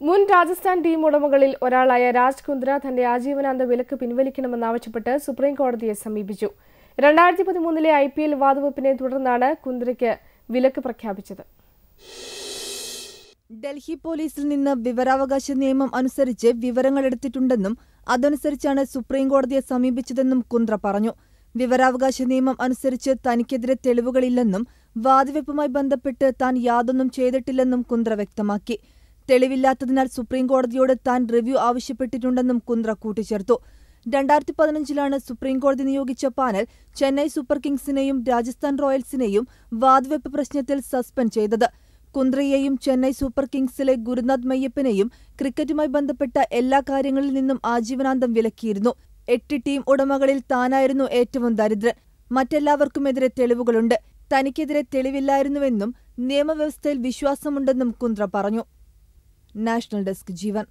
മുൻ രാജസ്ഥാൻ ടീം ഉടമകളിൽ ഒരാളായ രാജ് കുന്ദ്ര തന്റെ ആജീവനാന്ത വിലക്ക് പിൻവലിക്കണമെന്നാവശ്യപ്പെട്ട് സുപ്രീം കോടതിയെ സമീപിച്ചു. രണ്ടായിരത്തി പതിമൂന്നിലെ ഐ പി എൽ വാതുവെപ്പിനെ തുടർന്നാണ് കുന്ദ്രയ്ക്ക് വിലക്ക് പ്രഖ്യാപിച്ചത്. ഡൽഹി പോലീസിൽ നിന്ന് വിവരാവകാശ നിയമം അനുസരിച്ച് വിവരങ്ങൾ എടുത്തിട്ടുണ്ടെന്നും അതനുസരിച്ചാണ് സുപ്രീം കോടതിയെ സമീപിച്ചതെന്നും കുന്ദ്ര പറഞ്ഞു. വിവരാവകാശ നിയമം അനുസരിച്ച് തനിക്കെതിരെ തെളിവുകളില്ലെന്നും വാതുവെപ്പുമായി ബന്ധപ്പെട്ട് താൻ യാതൊന്നും ചെയ്തിട്ടില്ലെന്നും കുന്ദ്ര വ്യക്തമാക്കി. തെളിവില്ലാത്തതിനാൽ സുപ്രീംകോടതിയോട് താൻ റിവ്യൂ ആവശ്യപ്പെട്ടിട്ടുണ്ടെന്നും കുന്ദ്ര കൂട്ടിച്ചേർത്തു. രണ്ടായിരത്തി പതിനഞ്ചിലാണ് സുപ്രീംകോടതി നിയോഗിച്ച പാനൽ ചെന്നൈ സൂപ്പർ കിങ്സിനെയും രാജസ്ഥാൻ റോയൽസിനെയും വാദ്വെപ്പ് പ്രശ്നത്തിൽ സസ്പെൻഡ് ചെയ്തത്. കുന്ദ്രയെയും ചെന്നൈ സൂപ്പർ കിങ്സിലെ ഗുരുനാഥ് മയ്യപ്പനെയും ക്രിക്കറ്റുമായി ബന്ധപ്പെട്ട എല്ലാ കാര്യങ്ങളിൽ നിന്നും ആജീവനാന്തം വിലക്കിയിരുന്നു. എട്ട് ടീം ഉടമകളിൽ താനായിരുന്നു ഏറ്റവും ദരിദ്രൻ. മറ്റെല്ലാവർക്കുമെതിരെ തെളിവുകളുണ്ട്. തനിക്കെതിരെ തെളിവില്ലായിരുന്നുവെന്നും നിയമവ്യവസ്ഥയിൽ വിശ്വാസമുണ്ടെന്നും കുന്ദ്ര പറഞ്ഞു. नेशनल डेस्क जीवन